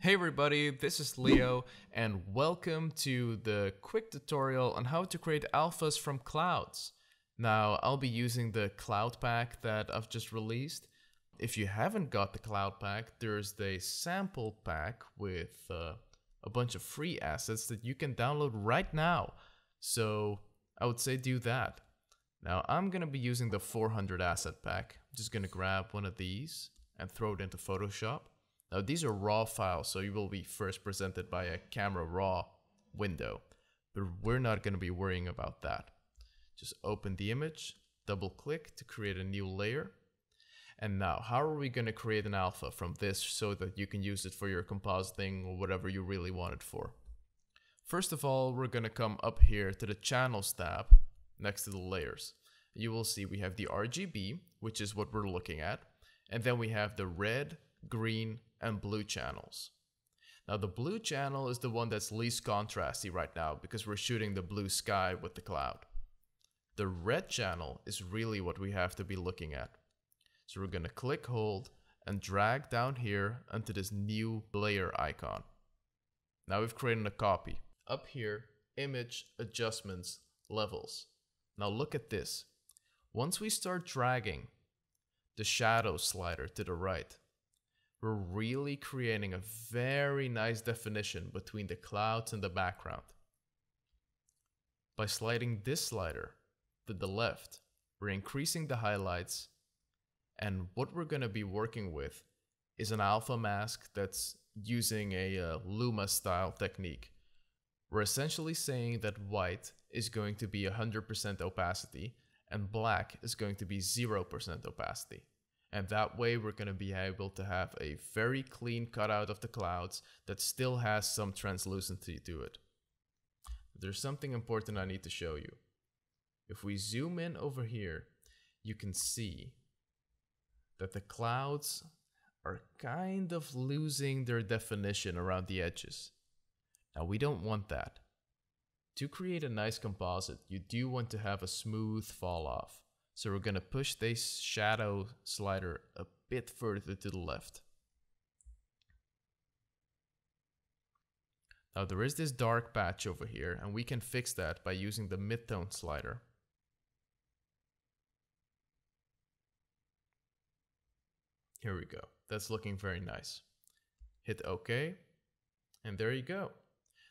Hey everybody, this is Leo and welcome to the quick tutorial on how to create alphas from clouds. Now I'll be using the cloud pack that I've just released. If you haven't got the cloud pack, there's the sample pack with uh, a bunch of free assets that you can download right now. So I would say do that. Now I'm gonna be using the 400 asset pack. I'm just gonna grab one of these and throw it into Photoshop. Now these are raw files, so you will be first presented by a camera raw window, but we're not going to be worrying about that. Just open the image, double click to create a new layer. And now, how are we going to create an alpha from this so that you can use it for your compositing or whatever you really want it for? First of all, we're going to come up here to the channels tab next to the layers. You will see we have the RGB, which is what we're looking at. And then we have the red, green, and blue channels. Now the blue channel is the one that's least contrasty right now because we're shooting the blue sky with the cloud. The red channel is really what we have to be looking at. So we're gonna click hold and drag down here onto this new layer icon. Now we've created a copy. Up here, image, adjustments, levels. Now look at this. Once we start dragging the shadow slider to the right, we're really creating a very nice definition between the clouds and the background. By sliding this slider to the left, we're increasing the highlights and what we're going to be working with is an alpha mask that's using a uh, Luma style technique. We're essentially saying that white is going to be 100% opacity and black is going to be 0% opacity. And that way we're going to be able to have a very clean cutout of the clouds that still has some translucency to it. There's something important I need to show you. If we zoom in over here, you can see that the clouds are kind of losing their definition around the edges. Now we don't want that. To create a nice composite, you do want to have a smooth fall off. So we're going to push this shadow slider a bit further to the left. Now there is this dark patch over here and we can fix that by using the midtone slider. Here we go. That's looking very nice. Hit OK. And there you go.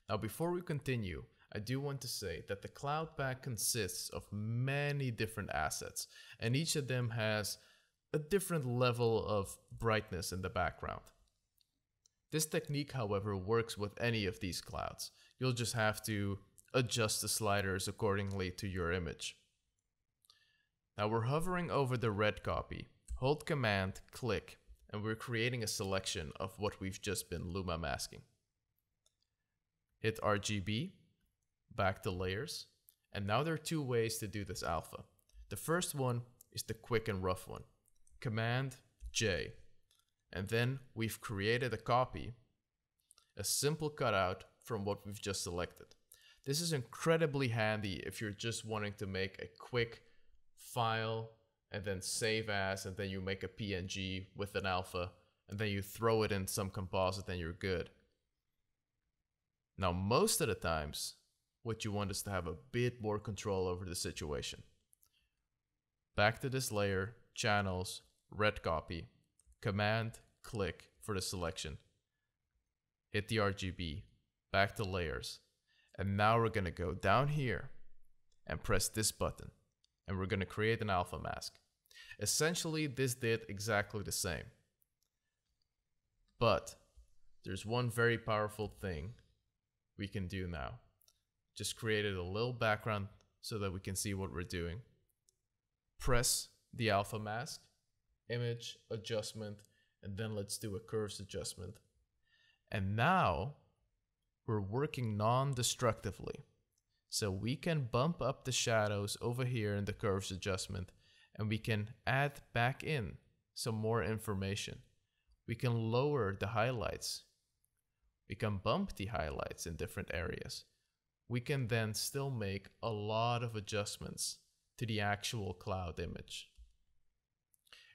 Now before we continue, I do want to say that the cloud pack consists of many different assets, and each of them has a different level of brightness in the background. This technique, however, works with any of these clouds. You'll just have to adjust the sliders accordingly to your image. Now we're hovering over the red copy. Hold Command, click, and we're creating a selection of what we've just been Luma masking. Hit RGB, back to layers. And now there are two ways to do this alpha. The first one is the quick and rough one. Command J. And then we've created a copy, a simple cutout from what we've just selected. This is incredibly handy if you're just wanting to make a quick file and then save as and then you make a PNG with an alpha and then you throw it in some composite and you're good. Now most of the times what you want is to have a bit more control over the situation. Back to this layer, channels, red copy, command, click for the selection. Hit the RGB, back to layers. And now we're gonna go down here and press this button. And we're gonna create an alpha mask. Essentially, this did exactly the same. But there's one very powerful thing we can do now just created a little background so that we can see what we're doing. Press the alpha mask, image adjustment, and then let's do a curves adjustment. And now we're working non-destructively. So we can bump up the shadows over here in the curves adjustment and we can add back in some more information. We can lower the highlights. We can bump the highlights in different areas we can then still make a lot of adjustments to the actual cloud image.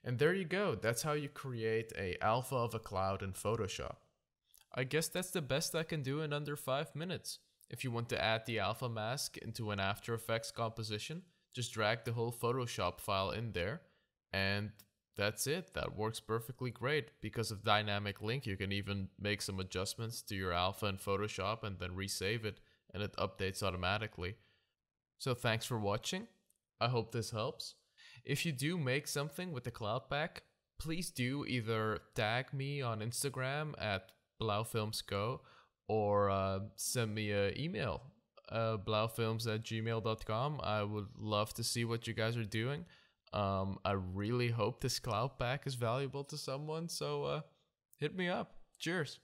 And there you go. That's how you create a alpha of a cloud in Photoshop. I guess that's the best I can do in under 5 minutes. If you want to add the alpha mask into an After Effects composition, just drag the whole Photoshop file in there and that's it. That works perfectly great. Because of dynamic link, you can even make some adjustments to your alpha in Photoshop and then resave it and it updates automatically. So thanks for watching. I hope this helps. If you do make something with the Cloud Pack, please do either tag me on Instagram at blaufilmsgo or uh, send me an email, uh, blauwfilms at gmail.com. I would love to see what you guys are doing. Um, I really hope this cloud pack is valuable to someone, so uh, hit me up. Cheers.